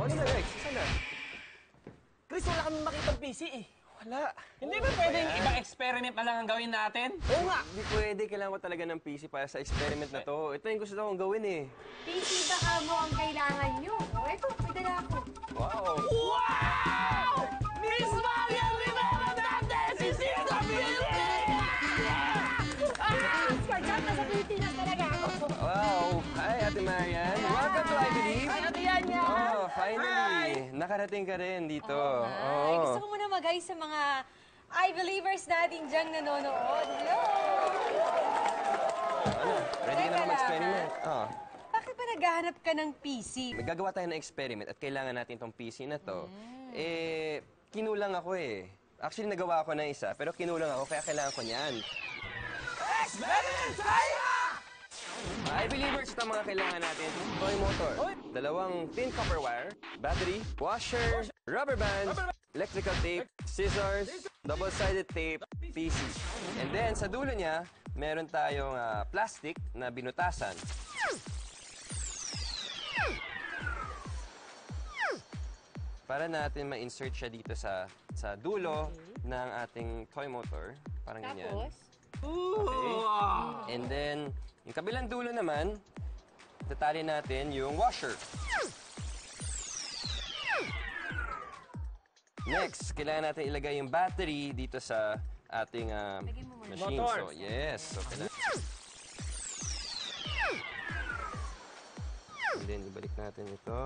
Oh, ano na, Rex? Saan na? Chris, wala kami makitang PC eh. Wala. Hindi ba pwedeng ibang experiment na lang ang gawin natin? Oo nga. Hindi pwede. Kailangan ko talaga ng PC para sa experiment na to. Ito yung gusto kong gawin eh. PC baka mo ang kailangan nyo. O, eto, finally. Nakarating ka rin dito. Ay, Oo. gusto ko muna mag sa mga I-believers natin diyang nanonood. Hello! Ano? Ready ka Teka na lang, mag-experiment? Oh. Bakit ba naghahanap ka ng PC? Magagawa tayo ng experiment at kailangan natin tong PC na to. Eh, kinulang ako eh. Actually, nagawa ako ng isa, pero kinulang ako, kaya kailangan ko niyan. Experiment tayo! Ang mga kailangan natin. Toy motor, dalawang thin copper wire, battery, washer, rubber band, electrical tape, scissors, double-sided tape, PC. And then, sa dulo niya, meron tayong ah, plastic na binutasan. Para natin ma-insert siya dito sa sa dulo ng ating toy motor. Parang ganyan. Tapos, Okay. And then, yung kabilang dulo naman, tatali natin yung washer. Next, kailangan natin ilagay yung battery dito sa ating muna. machine. Motor. So, yes. So, kailangan... And then, ibalik natin ito.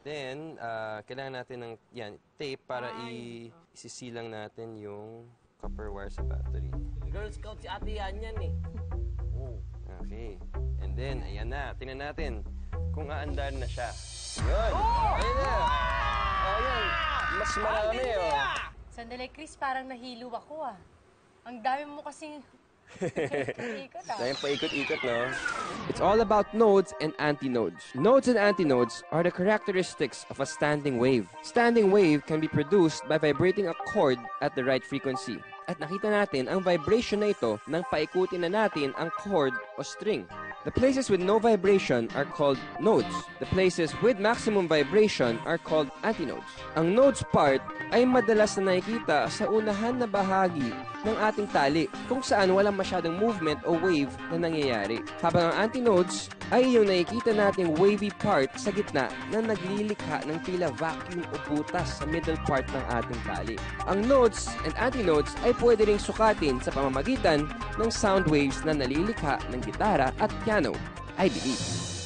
Then, ah, kailangan natin ng yan, tape para i isisilang natin yung copper wire sa battery. Girl Scout si ate yan yan eh. Okay. And then, ayan na. Tingnan natin kung aandar na siya. Yun! Ayun na! Ayun! Mas marami, oh. sandali, Chris, parang nahilo ako ah. Ang dami mo kasing. Dahil paikot-ikot, no? It's all about nodes and antinodes. Nodes and antinodes are the characteristics of a standing wave. Standing wave can be produced by vibrating a chord at the right frequency. At nakita natin ang vibration na ito nang paikutin na natin ang chord o string. The places with no vibration are called nodes. The places with maximum vibration are called antinodes. Ang nodes part ay madalas na nakikita sa unahan na bahagi ng ating tali kung saan walang masyadong movement o wave na nangyayari. Habang ang antinodes ay yung nakikita nating wavy part sa gitna na naglilikha ng tila vacuum o butas sa middle part ng ating tali. Ang nodes and antinodes ay pwede ring sukatin sa pamamagitan ng sound waves na nalilikha ng gitara at piano. I believe.